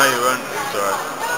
No, you won't. It's alright.